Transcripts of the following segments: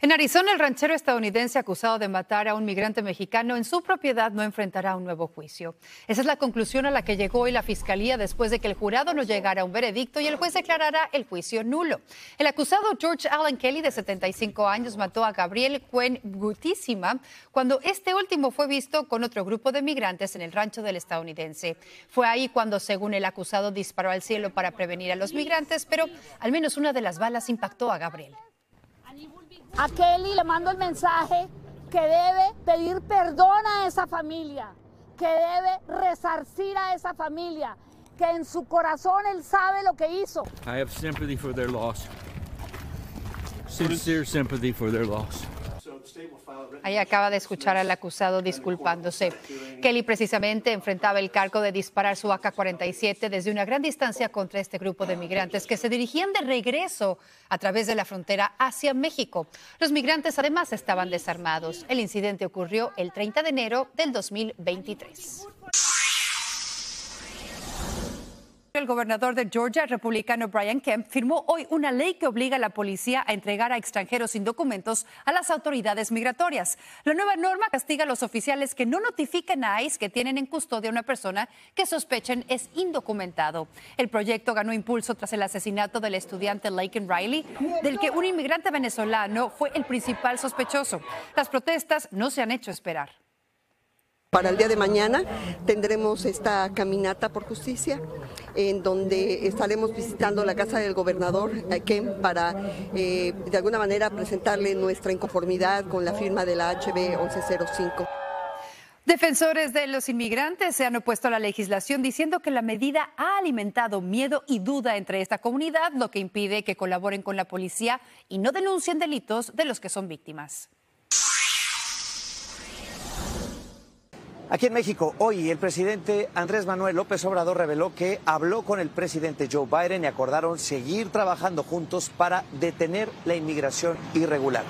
En Arizona, el ranchero estadounidense acusado de matar a un migrante mexicano en su propiedad no enfrentará un nuevo juicio. Esa es la conclusión a la que llegó hoy la fiscalía después de que el jurado no llegara a un veredicto y el juez declarara el juicio nulo. El acusado George Allen Kelly, de 75 años, mató a Gabriel Cuen Gutísima cuando este último fue visto con otro grupo de migrantes en el rancho del estadounidense. Fue ahí cuando, según el acusado, disparó al cielo para prevenir a los migrantes, pero al menos una de las balas impactó a Gabriel. A Kelly le mando el mensaje que debe pedir perdón a esa familia, que debe resarcir a esa familia, que en su corazón él sabe lo que hizo. I have sympathy for their loss. Sincere sympathy for their loss. Ahí acaba de escuchar al acusado disculpándose. Kelly precisamente enfrentaba el cargo de disparar su AK-47 desde una gran distancia contra este grupo de migrantes que se dirigían de regreso a través de la frontera hacia México. Los migrantes además estaban desarmados. El incidente ocurrió el 30 de enero del 2023. El gobernador de Georgia, republicano Brian Kemp, firmó hoy una ley que obliga a la policía a entregar a extranjeros sin documentos a las autoridades migratorias. La nueva norma castiga a los oficiales que no notifiquen a ICE que tienen en custodia a una persona que sospechen es indocumentado. El proyecto ganó impulso tras el asesinato del estudiante Laken Riley, del que un inmigrante venezolano fue el principal sospechoso. Las protestas no se han hecho esperar. Para el día de mañana tendremos esta caminata por justicia, en donde estaremos visitando la casa del gobernador eh, Ken para eh, de alguna manera presentarle nuestra inconformidad con la firma de la HB 1105. Defensores de los inmigrantes se han opuesto a la legislación diciendo que la medida ha alimentado miedo y duda entre esta comunidad, lo que impide que colaboren con la policía y no denuncien delitos de los que son víctimas. Aquí en México, hoy el presidente Andrés Manuel López Obrador reveló que habló con el presidente Joe Biden y acordaron seguir trabajando juntos para detener la inmigración irregular.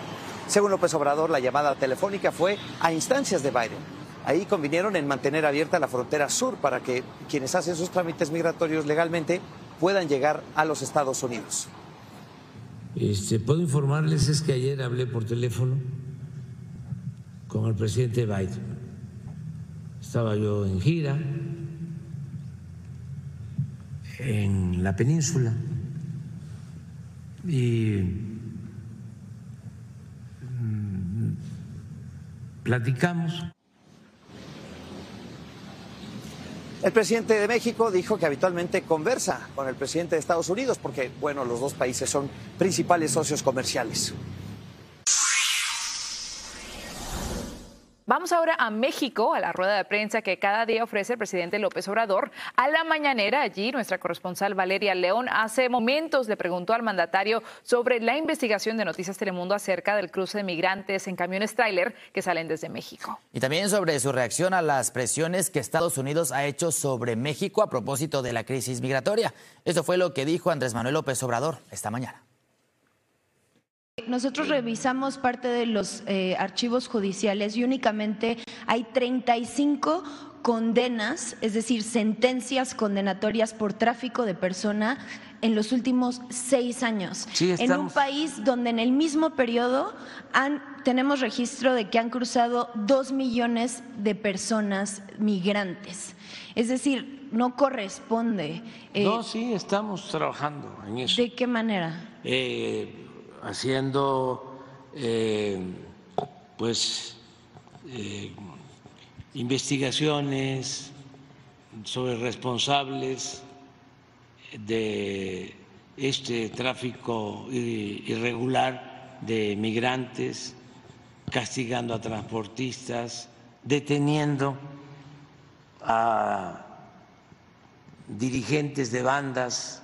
Según López Obrador, la llamada telefónica fue a instancias de Biden. Ahí convinieron en mantener abierta la frontera sur para que quienes hacen sus trámites migratorios legalmente puedan llegar a los Estados Unidos. Este, Puedo informarles es que ayer hablé por teléfono con el presidente Biden estaba yo en gira en la península y mm, platicamos. El presidente de México dijo que habitualmente conversa con el presidente de Estados Unidos porque, bueno, los dos países son principales socios comerciales. Vamos ahora a México, a la rueda de prensa que cada día ofrece el presidente López Obrador. A la mañanera, allí nuestra corresponsal Valeria León hace momentos le preguntó al mandatario sobre la investigación de Noticias Telemundo acerca del cruce de migrantes en camiones tráiler que salen desde México. Y también sobre su reacción a las presiones que Estados Unidos ha hecho sobre México a propósito de la crisis migratoria. Eso fue lo que dijo Andrés Manuel López Obrador esta mañana. Nosotros revisamos parte de los eh, archivos judiciales y únicamente hay 35 condenas, es decir, sentencias condenatorias por tráfico de persona en los últimos seis años. Sí, en un país donde en el mismo periodo han- tenemos registro de que han cruzado dos millones de personas migrantes. Es decir, no corresponde. Eh, no, sí, estamos trabajando en eso. ¿De qué manera? Eh, haciendo, eh, pues, eh, investigaciones sobre responsables de este tráfico irregular de migrantes, castigando a transportistas, deteniendo a dirigentes de bandas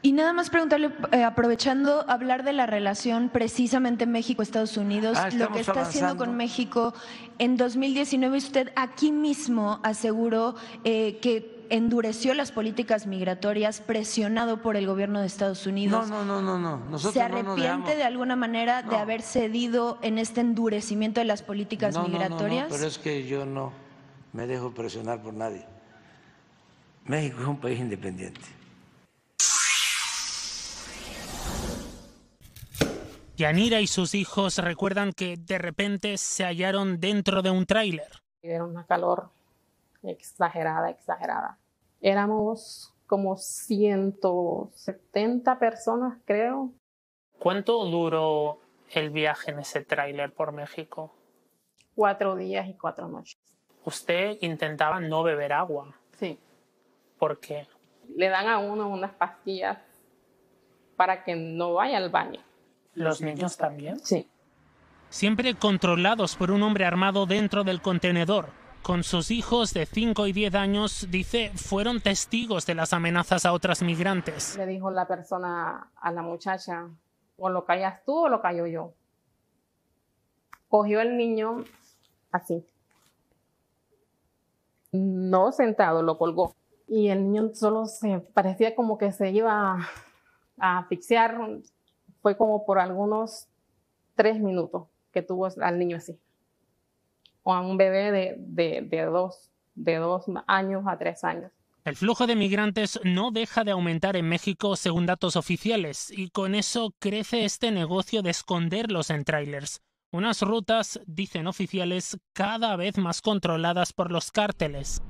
Y nada más preguntarle, eh, aprovechando hablar de la relación precisamente México-Estados Unidos, Ah, lo que está haciendo con México. En 2019 usted aquí mismo aseguró eh, que endureció las políticas migratorias presionado por el gobierno de Estados Unidos. no, no, no, no. Nosotros ¿Se no nos arrepiente de alguna manera de haber cedido en este endurecimiento de las políticas No, no, no, no, migratorias? pero es que yo no me dejo presionar por nadie. México es un país independiente. Yanira y sus hijos recuerdan que de repente se hallaron dentro de un tráiler. Era una calor exagerada, exagerada. Éramos como 170 personas, creo. ¿Cuánto duró el viaje en ese tráiler por México? Cuatro días y cuatro noches. Usted intentaba no beber agua. Sí. ¿Por qué? Le dan a uno unas pastillas para que no vaya al baño. ¿Los niños también? Sí. Siempre controlados por un hombre armado dentro del contenedor. Con sus hijos de 5 y 10 años, dice, fueron testigos de las amenazas a otras migrantes. Le dijo la persona a la muchacha, o lo callas tú o lo callo yo. Cogió el niño así. No sentado, lo colgó. Y el niño solo se parecía como que se iba a asfixiar. Fue como por algunos tres minutos que tuvo al niño así. O a un bebé de, de, dos, de dos años a tres años. El flujo de migrantes no deja de aumentar en México según datos oficiales y con eso crece este negocio de esconderlos en trailers. Unas rutas, dicen oficiales, cada vez más controladas por los cárteles.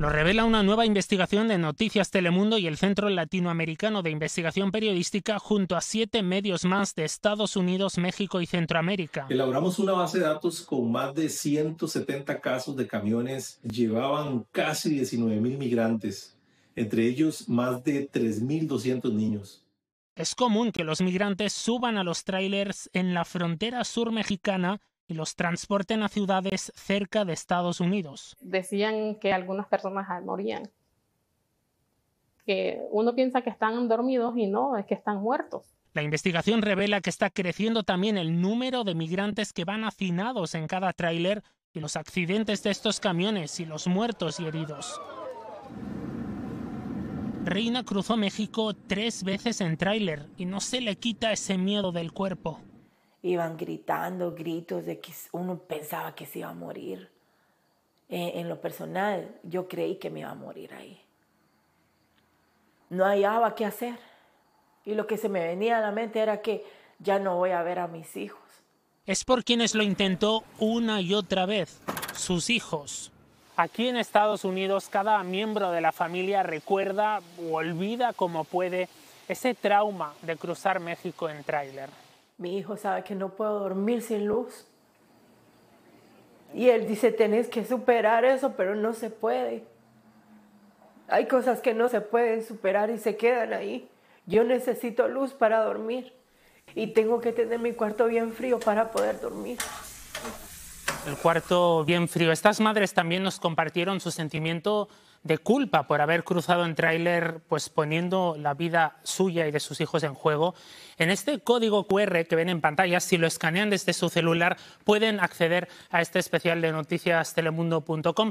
Lo revela una nueva investigación de Noticias Telemundo y el Centro Latinoamericano de Investigación Periodística junto a siete medios más de Estados Unidos, México y Centroamérica. Elaboramos una base de datos con más de 170 casos de camiones. Llevaban casi 19 mil migrantes, entre ellos más de 3.200 niños. Es común que los migrantes suban a los trailers en la frontera sur mexicana y los transporten a ciudades cerca de Estados Unidos. Decían que algunas personas morían. Que uno piensa que están dormidos y no, es que están muertos. La investigación revela que está creciendo también el número de migrantes que van hacinados en cada tráiler y los accidentes de estos camiones y los muertos y heridos. Reina cruzó México tres veces en tráiler y no se le quita ese miedo del cuerpo iban gritando gritos de que uno pensaba que se iba a morir. en lo personal, yo creí que me iba a morir ahí. No hallaba qué hacer. Y lo que se me venía a la mente era que ya no voy a ver a mis hijos. Es por quienes lo intentó una y otra vez, sus hijos. Aquí en Estados Unidos cada miembro de la familia recuerda o olvida como puede ese trauma de cruzar México en tráiler. Mi hijo sabe que no puedo dormir sin luz. Y él dice, tenés que superar eso, pero no se puede. Hay cosas que no se pueden superar y se quedan ahí. Yo necesito luz para dormir y tengo que tener mi cuarto bien frío para poder dormir. El cuarto bien frío. Estas madres también nos compartieron su sentimiento de culpa por haber cruzado en tráiler, pues poniendo la vida suya y de sus hijos en juego. En este código QR que ven en pantalla, si lo escanean desde su celular, pueden acceder a este especial de noticiastelemundo.com.